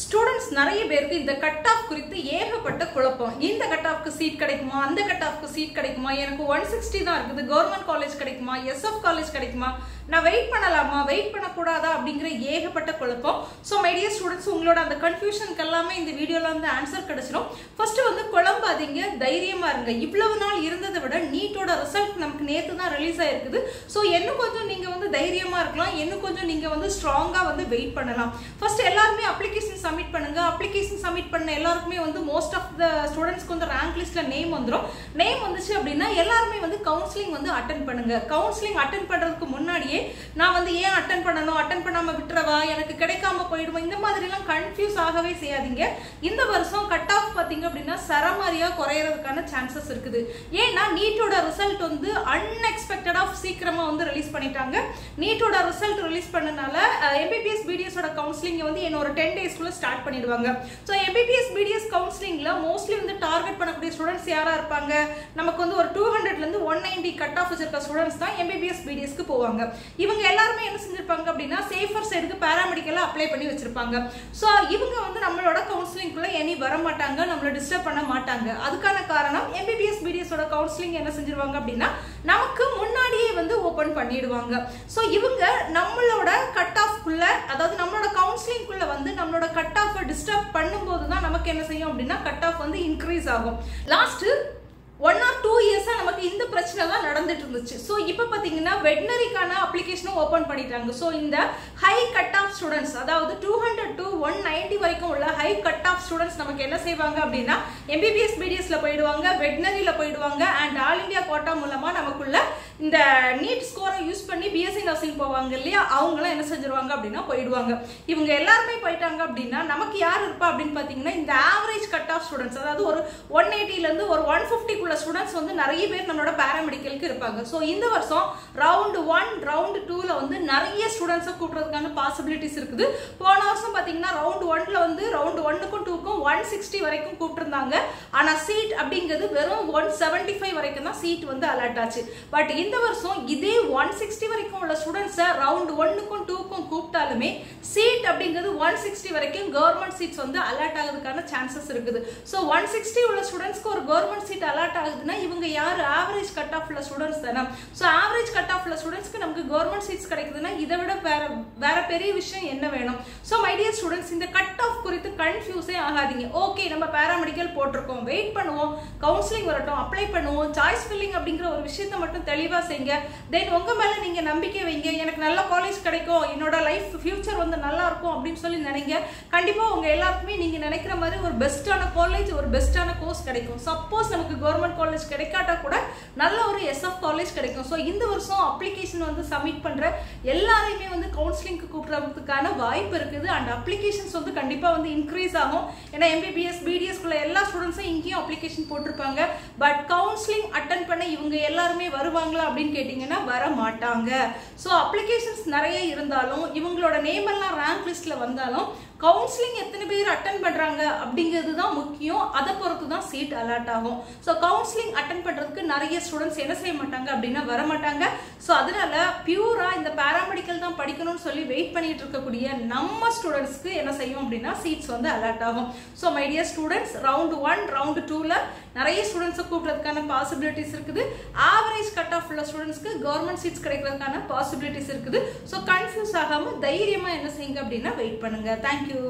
Students நிறைய பேருக்கு இந்த கட் ஆஃப் குறித்து ஏகப்பட்ட குழப்பம். இந்த கட் ஆஃப்க்கு சீட் கிடைக்குமா? அந்த கட் ஆஃப்க்கு சீட் கிடைக்குமா? எனக்கு ஒன் சிக்ஸ்டி தான் இருக்குது. கவர்மெண்ட் காலேஜ் கிடைக்குமா? எஸ்எஃப் காலேஜ் கிடைக்குமா? நான் வெயிட் பண்ணலாமா? வெயிட் பண்ணக்கூடாதா? அப்படிங்கிற ஏகப்பட்ட குழப்பம். ஸோ மைடியர் ஸ்டூடெண்ட்ஸ் உங்களோட அந்த கன்ஃபியூஷனுக்கு எல்லாமே இந்த வீடியோவில் வந்து ஆன்சர் கிடைச்சிடும் ஃபர்ஸ்ட் வந்து குழம்பாதீங்க. தைரியமா இருங்க. இவ்வளவு நாள் இருந்ததை விட நீட்டோட ரிசல்ட் நமக்கு நேற்று தான் ரிலீஸ் ஆயிருக்குது. ஸோ இன்னும் கொஞ்சம் நீங்கள் வந்து தைரியமா இருக்கலாம். இன்னும் கொஞ்சம் நீங்கள் வந்து ஸ்ட்ராங்காக வந்து வெயிட் பண்ணலாம். ஃபர்ஸ்ட் எல்லாருமே அப்ளிகேஷன் சப்மிட் பண்ணுங்க. அப்ளிகேஷன் சப்மிட் பண்ண எல்லாருக்குமே வந்து மோஸ்ட் ஆஃப் த ஸ்டூடெண்ட்ஸ்க்கு வந்து ரேங்க் லிஸ்ட்ல நேம் வந்துடும் நேம் வந்துச்சு அப்படின்னா எல்லாருமே வந்து கவுன்சிலிங் வந்து அட்டன் பண்ணுங்க. கவுன்சிலிங் அட்டன் பண்றதுக்கு முன்னாடியே நான் வந்து ஏன் அட்டன் பண்ணணும்? அட்டன் பண்ணாம விட்டுறவா? எனக்கு கிடைக்காம போயிடுமா? இந்த மாதிரி எல்லாம் கன்ஃபியூஸ் ஆகவே செய்யாதீங்க. இந்த வருஷம் கட் ஆஃப் பாத்தீங்க அப்படின்னா சரமாரியா குறையறதுக்கான சான்சஸ் இருக்குது. ஏன்னா நீட்டோட ரிசல்ட் வந்து அன்னை சீக்கிரமா வந்து ரிலீஸ் பண்ணிட்டாங்க. நீட்டோட ரிசல்ட் ரிலீஸ் பண்ணனால எம்பிபிஎஸ் பிடிஎஸோட கவுன்சிலிங் வந்து என்ன ஒரு டென் டேஸ்க்குள்ள ஸ்டார்ட் பண்ணிடுவாங்க. ஸோ எம்பிபிஎஸ் பிடிஎஸ் கவுன்சிலிங்கில் மோஸ்ட்லி வந்து டார்கெட் பண்ணக்கூடிய ஸ்டூடெண்ட்ஸ் யாரா இருப்பாங்க? நமக்கு வந்து ஒரு டூ ஹண்ட்ரட்லேருந்து ஒன் நைன்டி கட் ஆஃப் வச்சிருக்க ஸ்டூடெண்ட்ஸ் தான் எம்பிபிஎஸ் பிடிஎஸ்க்கு போவாங்க. இவங்க எல்லாருமே என்ன செஞ்சிருப்பாங்க அப்படின்னா சேஃபர் சைடுக்கு பேராமெடிக்கலாக அப்ளை பண்ணி வச்சிருப்பாங்க. ஸோ இவங்க வந்து நம்மளோட கவுன்சிலிங்குள்ளே எனி வர மாட்டாங்க நம்மளை டிஸ்டர்ப் பண்ண மாட்டாங்க. அதுக்கான காரணம் எம்பிபிஎஸ் பிடிஎஸோட கவுன்சிலிங் என்ன செஞ்சிருவாங்க அப்படின்னா நமக்கு முன் வந்து ஓபன் பண்ணிடுவாங்க. ஸோ இவங்க நம்மளோட கட் ஆஃப்குள்ள அதாவது நம்மளோட கவுன்சிலிங்குள்ள வந்து நம்மளோட கட் ஆஃப் டிஸ்டர்ப் பண்ணும்போது தான் நமக்கு என்ன செய்யும் அப்படின்னா கட் ஆஃப் வந்து இன்க்ரீஸ் ஆகும். லாஸ்ட் ஒன் ஆர் டூ இயர்ஸா நமக்கு இந்த பிரச்சனை தான் நடந்துட்டு இருந்துச்சு. ஸோ இப்போ பார்த்தீங்கன்னா வெட்னரிக்கான அப்ளிகேஷனும் ஓப்பன் பண்ணிட்டாங்க. ஸோ இந்த ஹை கட் ஆஃப் ஸ்டூடெண்ட்ஸ் அதாவது two hundred to one ninety வரைக்கும் உள்ள ஹை கட் ஆஃப் ஸ்டூடெண்ட்ஸ் நமக்கு என்ன செய்வாங்க அப்படின்னா எம்பிபிஎஸ் பிடிஎஸ்ல போயிடுவாங்க வெட்னரியில் போயிடுவாங்க அண்ட் ஆல் இண்டியா கோட்டா மூலமாக நமக்கு இந்த நீட் ஸ்கோரை யூஸ் பண்ணி பிஎஸ்சி நர்சிங் போவாங்க இல்லையா? அவங்களாம் என்ன செஞ்சிருவாங்க அப்படின்னா போயிடுவாங்க. இவங்க எல்லாருமே போயிட்டாங்க அப்படின்னா நமக்கு யார் இருப்பா அப்படின்னு பார்த்தீங்கன்னா இந்த ஆவரேஜ் கட் ஆஃப் ஸ்டூடெண்ட்ஸ் அதாவது ஒரு ஒன் எயிட்டிலேருந்து ஒரு ஒன் ஃபிஃப்டிக்குள்ள ஸ்டூடெண்ட்ஸ் வந்து நிறைய பேர் நம்மளோட பேராமெடிக்கலுக்கு இருப்பாங்க. ஸோ இந்த வருஷம் ரவுண்டு ஒன் ரவுண்டு டூவில் வந்து நிறைய ஸ்டூடெண்ட்ஸை கூட்டுறதுக்கான பாசிபிலிட்டிஸ் இருக்குது. போன வருஷம் பார்த்தீங்கன்னா ரவுண்டு ஒன்ல வந்து ரவுண்டு ஒன்னுக்கும் டூக்கும் ஒன் சிக்ஸ்டி வரைக்கும் கூப்பிட்டுருந்தாங்க ஆனால் சீட் அப்படிங்கிறது வெறும் ஒன் செவன்டி ஃபைவ் வரைக்கும் தான் சீட் வந்து அலர்ட் ஆச்சு. பட் இந்த வருஷம் இதே ஒன் சிக்ஸ்டி வரைக்கும் உள்ள ஸ்டூடெண்ட்ஸை ரவுண்ட் ஒன்னுக்கும் டூக்கும் கூப்பிட்டாலுமே சீட் அப்படிங்கிறது ஒன் சிக்ஸ்டி வரைக்கும் கவர்மெண்ட் சீட்ஸ் வந்து அலாட் ஆகிறதுக்கான சான்சஸ் இருக்குது. ஸோ ஒன் சிக்ஸ்டி உள்ள ஸ்டூடெண்ட்ஸ்க்கு ஒரு கவர்மெண்ட் சீட் அலாட் ஆகுதுன்னா இவங்க யார்? ஆவரேஜ் கட் ஆஃப் உள்ள ஸ்டூடெண்ட்ஸ் தானே. ஸோ ஆவரேஜ் கட் ஆஃப் உள்ள ஸ்டூடெண்ட்ஸ்க்கு நமக்கு கவர்மெண்ட் சீட்ஸ் கிடைக்குதுன்னா இதை விட வேற வேற பெரிய விஷயம் என்ன வேணும்? ஸோ மைடியர் ஸ்டூடெண்ட்ஸ் இந்த கட் ஆஃப் குறித்து கன்ஃபியூஸே ஆகாதீங்க. ஓகே நம்ம பேராமெடிக்கல் போட்டிருக்கோம். வெயிட் பண்ணுவோம். கவுன்சிலிங் வரட்டும். அப்ளை பண்ணுவோம். சாய்ஸ் ஃபில்லிங் அப்படிங்கிற ஒரு விஷயத்தை மட்டும் தெளிவாக செய்யுங்க தென் உங்க மேல நீங்க நம்பிக்கை வைங்க. எனக்கு நல்ல காலேஜ் கிடைக்கும். என்னோட லைஃப் ஃபியூச்சர் வந்து நல்லா இருக்கும் அப்படின்னு சொல்லி நினைங்க. கண்டிப்பா உங்க எல்லாருக்குமே நீங்க நினைக்கிற மாதிரி ஒரு பெஸ்டான காலேஜ் ஒரு பெஸ்டான கோர்ஸ் கிடைக்கும். சப்போஸ் நமக்கு கவர்மெண்ட் காலேஜ் கிடைக்காட்டா கூட நல்ல ஒரு எஸ்எஃப் காலேஜ் கிடைக்கும். ஸோ இந்த வருஷம் அப்ளிகேஷன் வந்து சப்மிட் பண்ற எல்லாரையுமே வந்து கவுன்சிலிங்க்கு கூப்பிடுறதுக்கான வாய்ப்பு இருக்குது. அண்ட் அப்ளிகேஷன்ஸ் வந்து கண்டிப்பா வந்து இன்க்ரீஸ் ஆகும். ஏன்னா எம்பிபிஎஸ் பிடிஎஸ்குள்ள எல்லா ஸ்டூடெண்ட்ஸும் இங்கேயும் அப்ளிகேஷன் போட்டிருப்பாங்க. பட் கவுன்சிலிங் அட்டன் பண்ண இவங்க எல்லாருமே வருவாங்களா அப்படின்னு கேட்டிங்கன்னா வர மாட்டாங்க ஸோ அப்ளிகேஷன்ஸ் நிறைய இருந்தாலும் இவங்களோட நேம் எல்லாம் ரேங்க் லிஸ்ட்ல வந்தாலும் கவுன்சிலிங் எத்தனை பேர் அட்டன் பண்றாங்க அப்படிங்கிறது தான் முக்கியம். அதை பொறுத்து தான் சீட் அலாட் ஆகும். ஸோ கவுன்சிலிங் அட்டன் பண்றதுக்கு நிறைய ஸ்டூடெண்ட்ஸ் என்ன செய்ய மாட்டாங்க அப்படின்னா வர மாட்டாங்க ஸோ அதனால பியூரா இந்த பேராமெடிக்கல் தான் படிக்கணும்னு சொல்லி வெயிட் பண்ணிட்டு இருக்கக்கூடிய நம்ம ஸ்டூடெண்ட்ஸ்க்கு என்ன செய்யும் அப்படின்னா சீட்ஸ் வந்து அலர்ட் ஆகும். So my dear students round one round டூல நிறைய ஸ்டூடெண்ட்ஸை கூப்பிட்றதுக்கான பாசிபிலிட்டிஸ் இருக்குது. ஆவரேஜ் கட் ஆஃப் உள்ள ஸ்டூடெண்ட்ஸ்க்கு கவர்மெண்ட் சீட்ஸ் கிடைக்கிறதுக்கான பாசிபிலிட்டிஸ் இருக்குது. ஸோ கன்ஃபியூஸ் ஆகாம தைரியமாக என்ன செய்யுங்க அப்படின்னா வெயிட் பண்ணுங்க. தேங்க்யூ